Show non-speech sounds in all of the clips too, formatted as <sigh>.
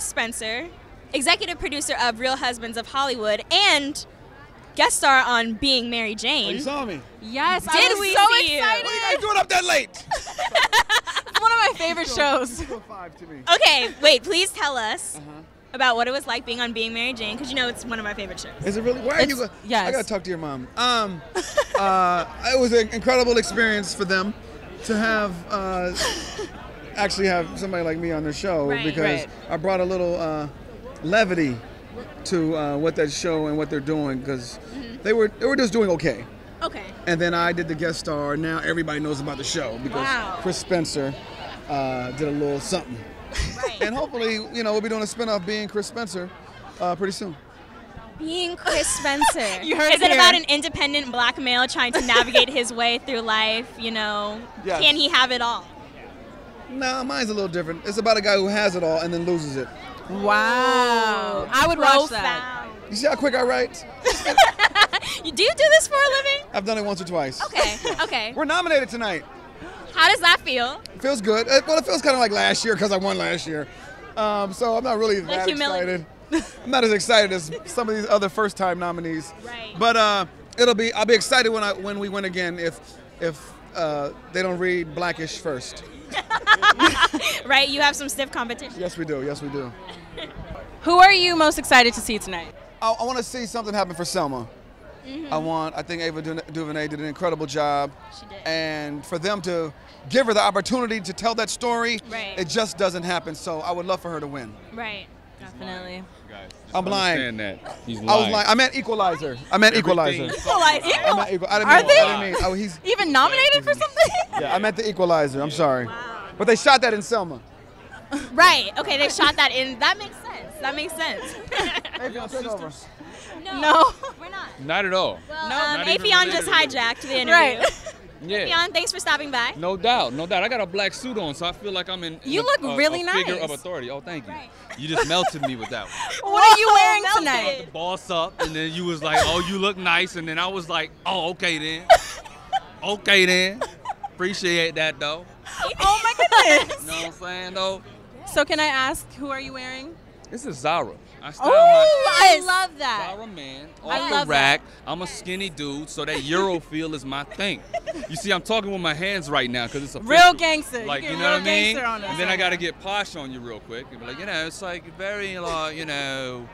Chris Spencer, executive producer of Real Husbands of Hollywood, and guest star on Being Mary Oh, Jane. you saw me. Yes, I Did was we so see you? excited. What are you guys doing up that late? <laughs> It's one of my favorite shows. five to me. Okay, wait, please tell us Uh-huh. about what it was like being on Being Mary Jane, because you know it's one of my favorite shows. Is it really? Why are you? It's- Go- yes. I gotta talk to your mom. Um, uh, <laughs> it was an incredible experience for them to have uh, actually have somebody like me on the show Right. because Right. I brought a little uh, levity to uh, what that show and what they're doing because Mm-hmm. they were they were just doing okay. Okay. And then I did the guest star. Now everybody knows about the show because Wow. Chris Spencer uh, did a little something. Right. And hopefully, you know, we'll be doing a spinoff being Chris Spencer uh, pretty soon. Being Chris Spencer. <laughs> You heard Is it it about an independent black male trying to navigate his way through life? You know, Yes. can he have it all? No, mine's a little different. It's about a guy who has it all and then loses it. Wow. I would watch that. Profound. You see how quick I write? <laughs> You do you do this for a living? I've done it once or twice. Okay. <laughs> Okay. We're nominated tonight. How does that feel? It feels good. Uh, Well, it feels kind of like last year because I won last year. Um, so I'm not really that humility. excited. <laughs> I'm not as excited as some of these other first-time nominees. Right. But uh, it'll be. I'll be excited when I when we win again. If if uh, they don't read Blackish first. <laughs> Right? You have some stiff competition. Yes, we do. Yes, we do. <laughs> Who are you most excited to see tonight? I, I want to see something happen for Selma. Mm-hmm. I want. I think Ava Du- DuVernay did an incredible job. She did. And for them to give her the opportunity to tell that story, Right. it just doesn't happen. So I would love for her to win. Right. Definitely. I'm lying. Understand that. He's lying. I was lying. I meant Equalizer. I meant Equalizer. Everything- Equalize. I meant equal, I didn't Are mean, they? I didn't mean. Oh, he's. Even nominated for something? <laughs> Yeah, I meant the Equalizer. I'm sorry. But they shot that in Selma. Right. Okay, they shot that in. That makes sense. That makes sense. Affion, take over. no, No. we're not. Not at all. Well, No, um, not even Affion just hijacked the interview. Right. Yeah. Affion, thanks for stopping by. No doubt, no doubt. I got a black suit on, so I feel like I'm in. in You a- look a- really a Figure of authority. Oh, thank you. Right. You just melted me with that <laughs> one. What are you wearing melted. tonight? Boss up, and then you was like, "Oh, you look nice," and then I was like, "Oh, okay then." okay then. Appreciate that though. Oh my goodness. You know what I'm saying though? So can I ask who are you wearing? This is Zara. I style Oh, my I love that. Zara man I off love the rack. I'm a skinny dude, so that Euro feel is my thing. You see, I'm talking with my hands right now because it's a Real gangster. Like you you know what I mean? And then I gotta get posh on you real quick. Be like, you know, it's like very, like, you know,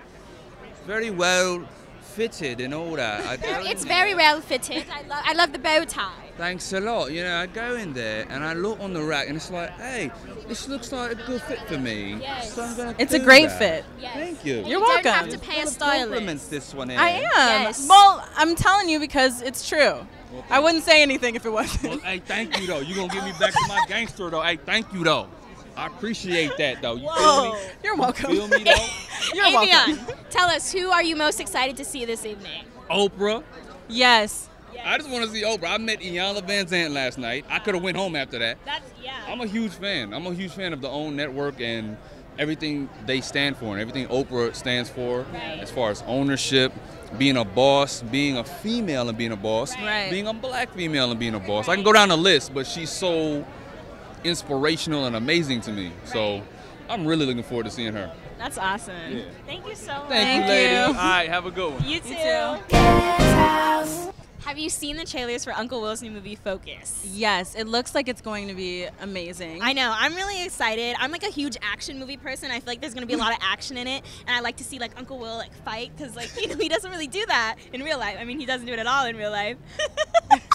very well fitted and all that. I <laughs> go It's in very there. well fitted. I love. I love the bow tie. Thanks a lot. You know, I go in there and I look on the rack and it's like, hey, this looks like a good fit for me. Yes. So I'm gonna It's a great that. fit. Yes. Thank you. And You're you Don't have to pay a Full of compliments stylist. this one in. I am. Yes. Well, I'm telling you because it's true. I wouldn't say anything if it wasn't. Well, hey, <laughs> thank you though. You're gonna get me back to my gangster though. Hey, thank you though. I appreciate that though. You feel me? You're welcome. Feel me though? <laughs> You're welcome. Affion, tell us who are you most excited to see this evening? Oprah. Yes. I just want to see Oprah. I met Iyanla Vanzant last night. I could have went home after that. That's yeah. I'm a huge fan. I'm a huge fan of the OWN network and everything they stand for and everything Oprah stands for Right. as far as ownership, being a boss, being a female and being a boss, Right. being a black female and being a boss. I can go down the list, but she's so inspirational and amazing to me. So I'm really looking forward to seeing her. That's awesome. Thank you so much. Thank, Thank you, lady. you. All right, have a good one. You too. too. Have you seen the trailers for Uncle Will's new movie Focus? Yes, it looks like it's going to be amazing. I know. I'm really excited. I'm like a huge action movie person. I feel like there's gonna be a lot of action in it, and I like to see like Uncle Will like fight because like <laughs> you know he doesn't really do that in real life. I mean he doesn't do it at all in real life. <laughs>